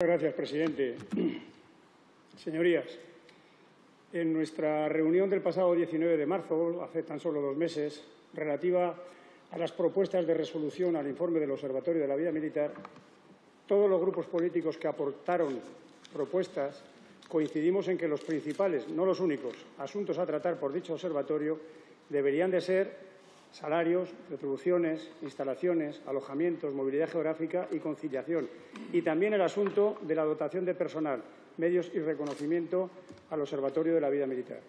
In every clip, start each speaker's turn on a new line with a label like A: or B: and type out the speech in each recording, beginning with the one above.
A: Gracias, presidente. Señorías, en nuestra reunión del pasado 19 de marzo, hace tan solo dos meses, relativa a las propuestas de resolución al informe del Observatorio de la Vida Militar, todos los grupos políticos que aportaron propuestas coincidimos en que los principales, no los únicos, asuntos a tratar por dicho observatorio deberían de ser salarios, retribuciones, instalaciones, alojamientos, movilidad geográfica y conciliación. Y también el asunto de la dotación de personal, medios y reconocimiento al Observatorio de la Vida Militar.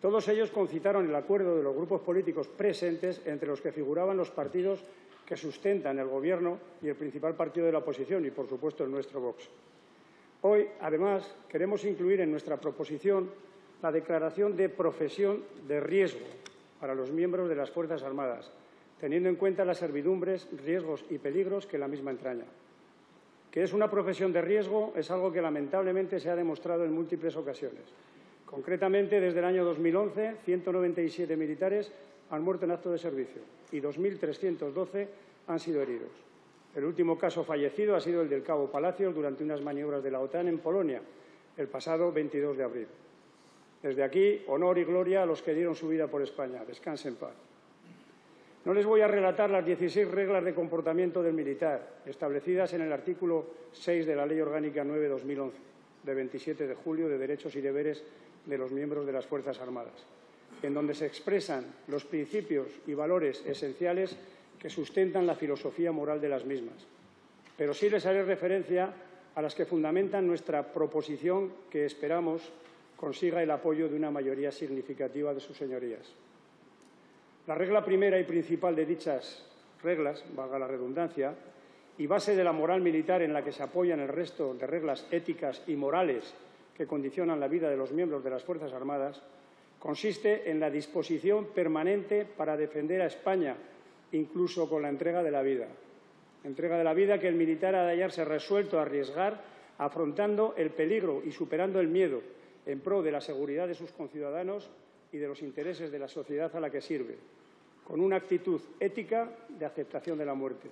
A: Todos ellos concitaron el acuerdo de los grupos políticos presentes, entre los que figuraban los partidos que sustentan el Gobierno y el principal partido de la oposición, y, por supuesto, el nuestro Vox. Hoy, además, queremos incluir en nuestra proposición la declaración de profesión de riesgo, para los miembros de las Fuerzas Armadas, teniendo en cuenta las servidumbres, riesgos y peligros que la misma entraña. Que es una profesión de riesgo es algo que lamentablemente se ha demostrado en múltiples ocasiones. Concretamente, desde el año 2011, 197 militares han muerto en acto de servicio y 2.312 han sido heridos. El último caso fallecido ha sido el del cabo Palacios durante unas maniobras de la OTAN en Polonia, el pasado 22 de abril. Desde aquí, honor y gloria a los que dieron su vida por España. Descansen en paz. No les voy a relatar las 16 reglas de comportamiento del militar establecidas en el artículo 6 de la Ley Orgánica 9-2011, de 27 de julio, de derechos y deberes de los miembros de las Fuerzas Armadas, en donde se expresan los principios y valores esenciales que sustentan la filosofía moral de las mismas. Pero sí les haré referencia a las que fundamentan nuestra proposición que esperamos consiga el apoyo de una mayoría significativa de sus señorías. La regla primera y principal de dichas reglas, valga la redundancia, y base de la moral militar en la que se apoyan el resto de reglas éticas y morales que condicionan la vida de los miembros de las Fuerzas Armadas, consiste en la disposición permanente para defender a España, incluso con la entrega de la vida. Entrega de la vida que el militar ha de hallarse resuelto a arriesgar, afrontando el peligro y superando el miedo, en pro de la seguridad de sus conciudadanos y de los intereses de la sociedad a la que sirve, con una actitud ética de aceptación de la muerte.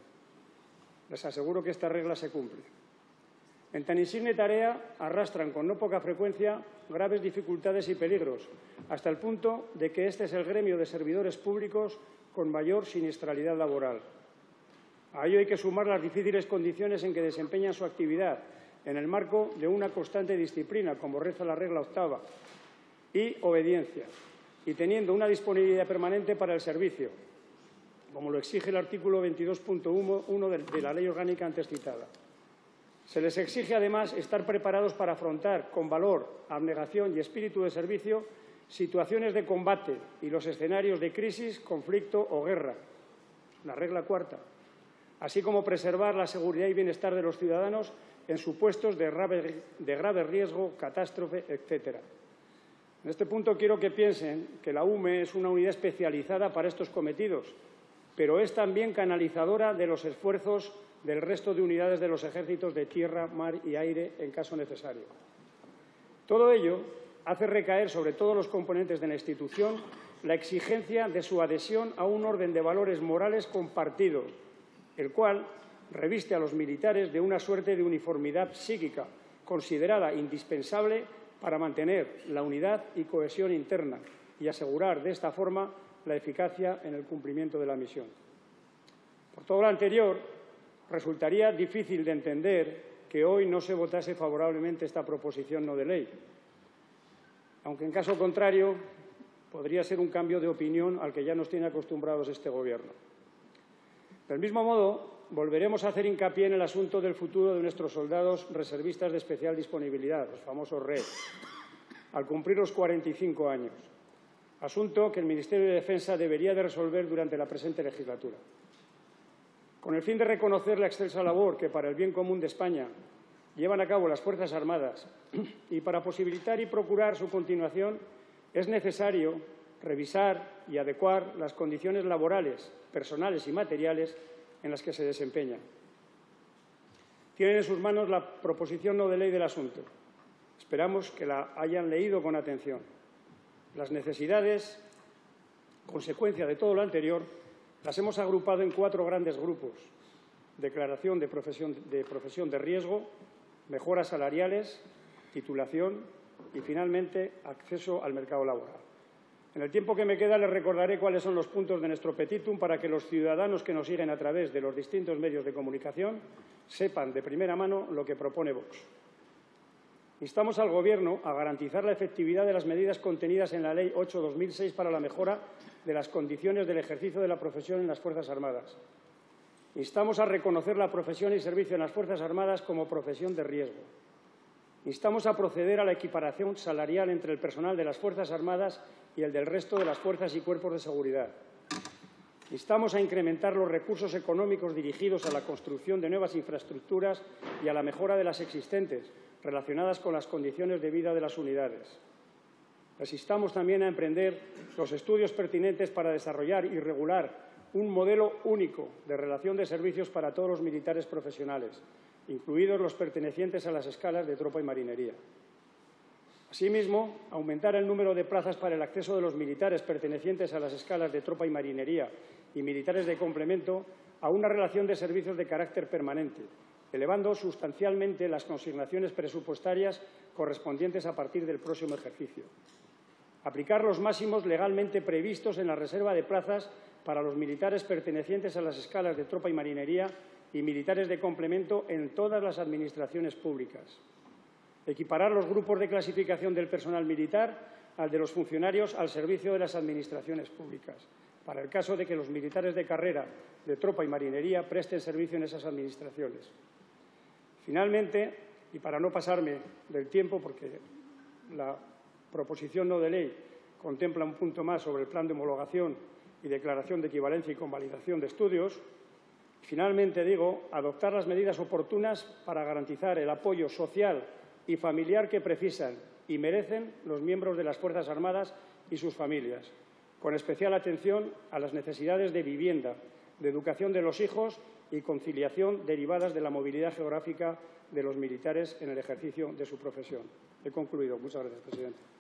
A: Les aseguro que esta regla se cumple. En tan insigne tarea arrastran con no poca frecuencia graves dificultades y peligros, hasta el punto de que este es el gremio de servidores públicos con mayor siniestralidad laboral. A ello hay que sumar las difíciles condiciones en que desempeñan su actividad, en el marco de una constante disciplina, como reza la regla octava, y obediencia, y teniendo una disponibilidad permanente para el servicio, como lo exige el artículo 22.1 de la Ley Orgánica antes citada. Se les exige, además, estar preparados para afrontar con valor, abnegación y espíritu de servicio situaciones de combate y los escenarios de crisis, conflicto o guerra. La regla cuarta. Así como preservar la seguridad y bienestar de los ciudadanos en supuestos de grave, de grave riesgo, catástrofe, etcétera. En este punto quiero que piensen que la UME es una unidad especializada para estos cometidos, pero es también canalizadora de los esfuerzos del resto de unidades de los ejércitos de tierra, mar y aire en caso necesario. Todo ello hace recaer sobre todos los componentes de la institución la exigencia de su adhesión a un orden de valores morales compartidos, el cual reviste a los militares de una suerte de uniformidad psíquica, considerada indispensable para mantener la unidad y cohesión interna y asegurar de esta forma la eficacia en el cumplimiento de la misión. Por todo lo anterior, resultaría difícil de entender que hoy no se votase favorablemente esta proposición no de ley, aunque en caso contrario podría ser un cambio de opinión al que ya nos tiene acostumbrados este Gobierno. Del mismo modo, volveremos a hacer hincapié en el asunto del futuro de nuestros soldados reservistas de especial disponibilidad, los famosos RED, al cumplir los 45 años, asunto que el Ministerio de Defensa debería de resolver durante la presente legislatura. Con el fin de reconocer la excelsa labor que, para el bien común de España, llevan a cabo las Fuerzas Armadas y para posibilitar y procurar su continuación, es necesario revisar y adecuar las condiciones laborales, personales y materiales en las que se desempeñan. Tienen en sus manos la proposición no de ley del asunto. Esperamos que la hayan leído con atención. Las necesidades, consecuencia de todo lo anterior, las hemos agrupado en cuatro grandes grupos. Declaración de profesión de, profesión de riesgo, mejoras salariales, titulación y, finalmente, acceso al mercado laboral. En el tiempo que me queda les recordaré cuáles son los puntos de nuestro petitum para que los ciudadanos que nos siguen a través de los distintos medios de comunicación sepan de primera mano lo que propone Vox. Instamos al Gobierno a garantizar la efectividad de las medidas contenidas en la Ley 8-2006 para la mejora de las condiciones del ejercicio de la profesión en las Fuerzas Armadas. Instamos a reconocer la profesión y servicio en las Fuerzas Armadas como profesión de riesgo. Instamos a proceder a la equiparación salarial entre el personal de las Fuerzas Armadas y el del resto de las fuerzas y cuerpos de seguridad. Instamos a incrementar los recursos económicos dirigidos a la construcción de nuevas infraestructuras y a la mejora de las existentes, relacionadas con las condiciones de vida de las unidades. Les instamos también a emprender los estudios pertinentes para desarrollar y regular un modelo único de relación de servicios para todos los militares profesionales, incluidos los pertenecientes a las escalas de tropa y marinería. Asimismo, aumentar el número de plazas para el acceso de los militares pertenecientes a las escalas de tropa y marinería y militares de complemento a una relación de servicios de carácter permanente, elevando sustancialmente las consignaciones presupuestarias correspondientes a partir del próximo ejercicio. Aplicar los máximos legalmente previstos en la reserva de plazas para los militares pertenecientes a las escalas de tropa y marinería y militares de complemento en todas las administraciones públicas. Equiparar los grupos de clasificación del personal militar al de los funcionarios al servicio de las administraciones públicas, para el caso de que los militares de carrera de tropa y marinería presten servicio en esas administraciones. Finalmente, y para no pasarme del tiempo, porque la proposición no de ley contempla un punto más sobre el plan de homologación y declaración de equivalencia y convalidación de estudios, finalmente digo, adoptar las medidas oportunas para garantizar el apoyo social y familiar que precisan y merecen los miembros de las Fuerzas Armadas y sus familias, con especial atención a las necesidades de vivienda, de educación de los hijos y conciliación derivadas de la movilidad geográfica de los militares en el ejercicio de su profesión. He concluido. Muchas gracias, presidente.